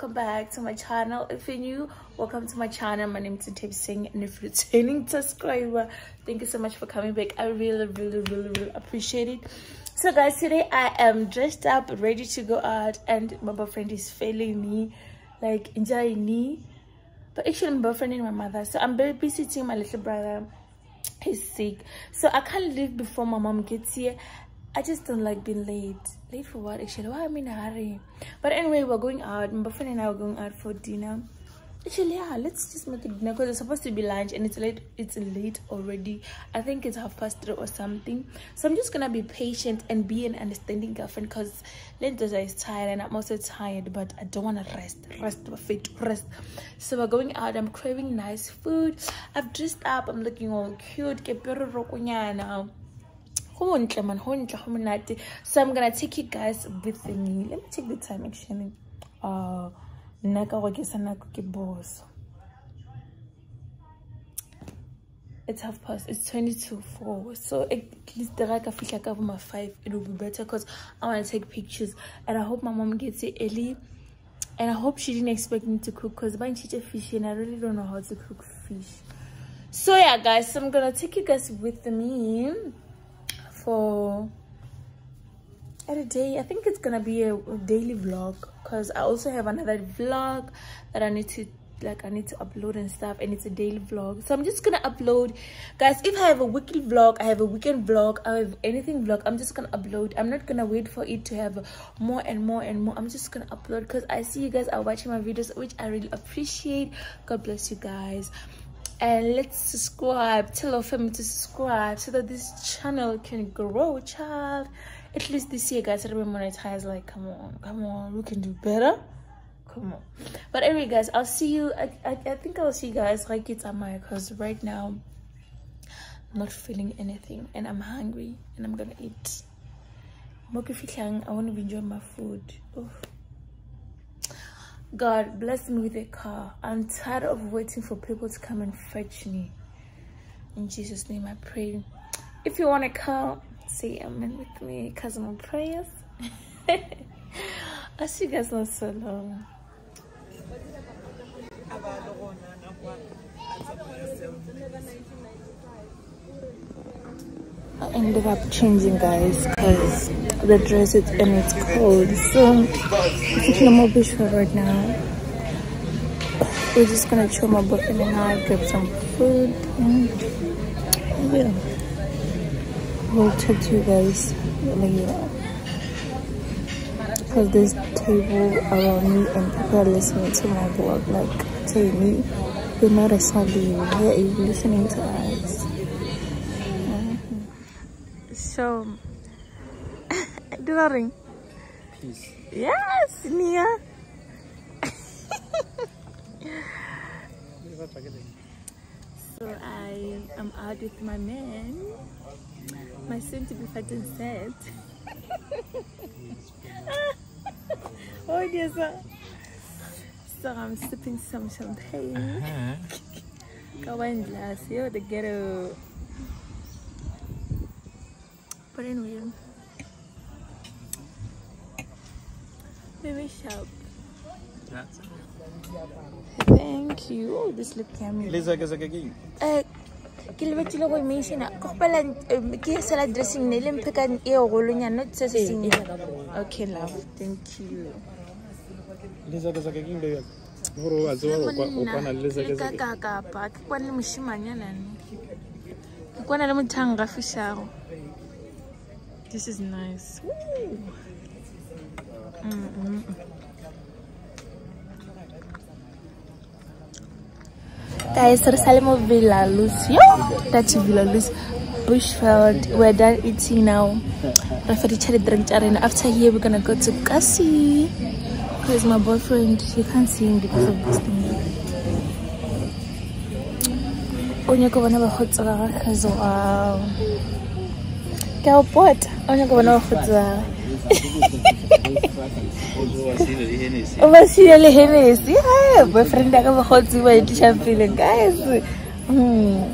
welcome back to my channel. If you're new welcome to my channel. My name is Tip Singh and if you're returning subscriber thank you so much for coming back. I really really really really appreciate it. So guys today I am dressed up ready to go out and my boyfriend is failing me like enjoying me. But actually my boyfriend and my mother. So I'm seeing my little brother. He's sick. So I can't leave before my mom gets here I just don't like being late. Late for what actually? Why I'm in a hurry? But anyway, we're going out. My boyfriend and I are going out for dinner. Actually, yeah, let's just make it dinner because it's supposed to be lunch and it's late. It's late already. I think it's half past three or something. So I'm just gonna be patient and be an understanding girlfriend because Lentosa is tired and I'm also tired, but I don't wanna rest. Rest, my feet, rest. So we're going out. I'm craving nice food. I've dressed up. I'm looking all cute. Get better now so i'm gonna take you guys with me. Let me take the time actually. Uh boss. It's half past it's 20 to 4 so at least the right feel like over my five. It will be better because i want to take pictures. And i hope my mom gets it early. And i hope she didn't expect me to cook because buying chicha fish and i really don't know how to cook fish. So yeah guys. So i'm gonna take you guys with me for a day. I think it's gonna be a, a daily vlog because i also have another vlog that i need to like i need to upload and stuff and it's a daily vlog. So i'm just gonna upload. Guys if i have a weekly vlog i have a weekend vlog i have anything vlog i'm just gonna upload. I'm not gonna wait for it to have more and more and more. I'm just gonna upload because i see you guys are watching my videos which i really appreciate. God bless you guys and let's subscribe. Tell our family to subscribe so that this channel can grow child. At least this year guys i remember monetize like come on come on we can do better. Come on. But anyway guys i'll see you i i, I think i'll see you guys like it's my because right now. I'm not feeling anything and i'm hungry and i'm gonna eat. I want to enjoy my food. God bless me with a car. I'm tired of waiting for people to come and fetch me. In Jesus' name I pray. If you want to come, say amen with me because of prayers. I'll see you guys not so long. I ended up changing guys because the dress is and it's cold. So I'm taking a more beach right now. We're just gonna chill my boyfriend and I grab some food and yeah. We'll talk to you guys later. Because there's table around me and people are listening to my vlog like telling me you're not a zombie why are you listening to us so do a ring. Peace yes nia so i am out with my man. My soon to be fat and sad oh yes so i'm sipping some champagne. Uh -huh. glass yo the ghetto but anyway baby shop That's thank you oh this look yummy Lisa ke sa kaging eh ke le batile go mention go pala ke salad dressing ne le mpeka e golo nyana not se se seng okay love thank you Lisa ke sa kaging le gore wa tsewa o kwana le Lisa ke sa ka ka pa ke This is nice. Mm -mm. Guys, Salimo Villa Luz. That's Villa Luz. Bushveld. We're done eating now. After here, we're gonna go to Kasi. Because my boyfriend, he can't see him because of this thing. Onyoko wana ba hotsa because wow Kawapota onakuvona vafudzi vava uvasiyele henesi boyfriend aka vahodzi va yetixampile guys e hmm.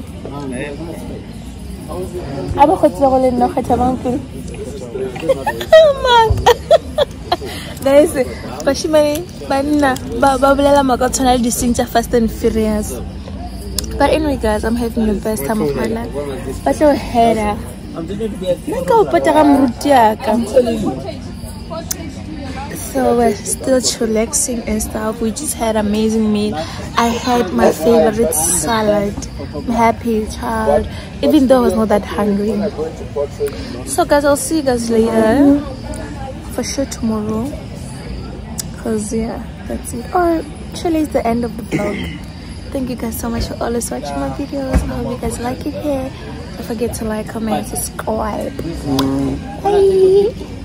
a vahodzi va kole nna kgetha vampile guys bashimane banna ba bolela maka tshwana le diseng tsa fast and furious. But anyway guys i'm having the best time of my life. Ba tlo hela. So we're still chillaxing and stuff. We just had amazing meal. I had my favorite salad. I'm happy child. Even though i was not that hungry. So guys i'll see you guys later. For sure tomorrow. Because yeah that's it. Oh, or actually it's the end of the vlog. Thank you guys so much for always watching my videos. I hope you guys like it here don't forget to like comment subscribe. Bye